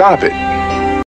stop it.